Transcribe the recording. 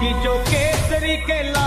कि जो केसरी के ला...